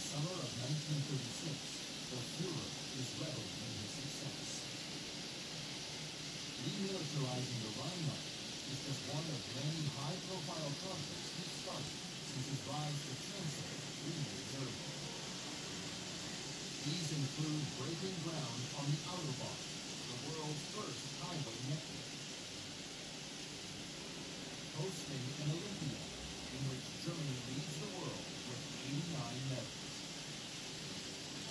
summer of 1936, the Fuhrer is reveling in his success. Demilitarizing the Rhineland is just one of many high-profile projects he started since his rise to chancellor. These include breaking ground on the Autobahn, the world's first highway network, hosting an Olympiad